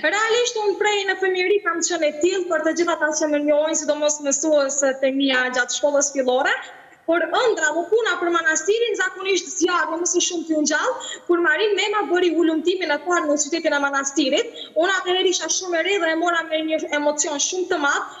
Realisht unë prej në fëmijëri kam qenë e tillë për të gjithë ata që më njohin, sidomos mësueset e mia gjatë shkollës fillore, por ëndra dhe puna për Manastirin zakonisht zjarr, më së shumti m'u ngjall, kur Marin Mema bëri hulumtimin e parë në qytetin e Manastirit, unë atëherë isha shumë e re dhe e mora me një emocion shumë të madh,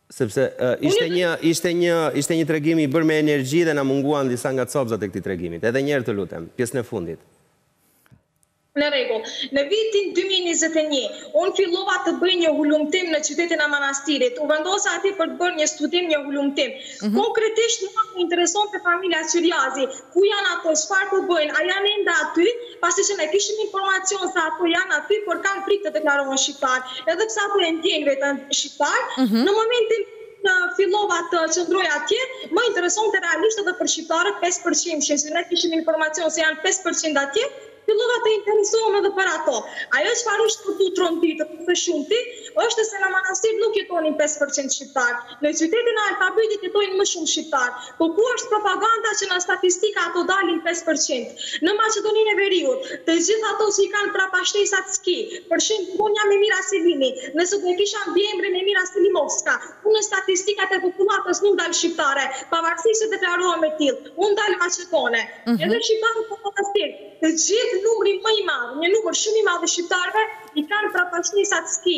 Sepse ishte një ishte një ishte një tregim i bërë me energji dhe na munguan disa nga copëzat e këtij tregimit. Edhe një herë të lutem, pjesën e fundit. Në rregull. Në vitin dy mijë e njëzet e një, unë fillova të bëj një hulumtim në qytetin e Manastirit. U vendosa atje për të bërë një studim, një hulumtim. Konkretisht mua më interesonte familja Qirjazi, Ku janë ato, çfarë po bëjnë, a janë ende aty, pasi që ne kishim informacion se ato janë aty, por kanë frikë të deklarohen shqiptarë, edhe pse ato e ndjejnë veten shqiptarë, në momentin që fillova të qëndroja atje, më interesonte realisht edhe për shqiptarët pesë përqindëshin, se ne kishim informacion se janë pesë përqind atje, Fillova të interesohem edhe për ato. Ajo çfarë është për t'u tronditur më së shumti, është se në Manastir nuk jetonin pesë për qind shqiptarë. Në qytetin e Alfabetit jetojnë më shumë shqiptarë. Po ku është propaganda që në statistika ato dalin pesë për qind? Në Maqedoninë e Veriut, të gjithë ato që i kanë prapashtesat ski. Për shembull, unë jam Emira Selimi. Nëse do e kisha mbiemrin Emira Selimovska, unë në statistikat e popullatës nuk dal shqiptare, pavarësisht që deklarohem e tillë. Unë dal maqedone, edhe shqiptarët po po pastaj, të gjithë numri më i madh, një numër shumë i madh i shqiptarëve, i kanë prapashtesat ski.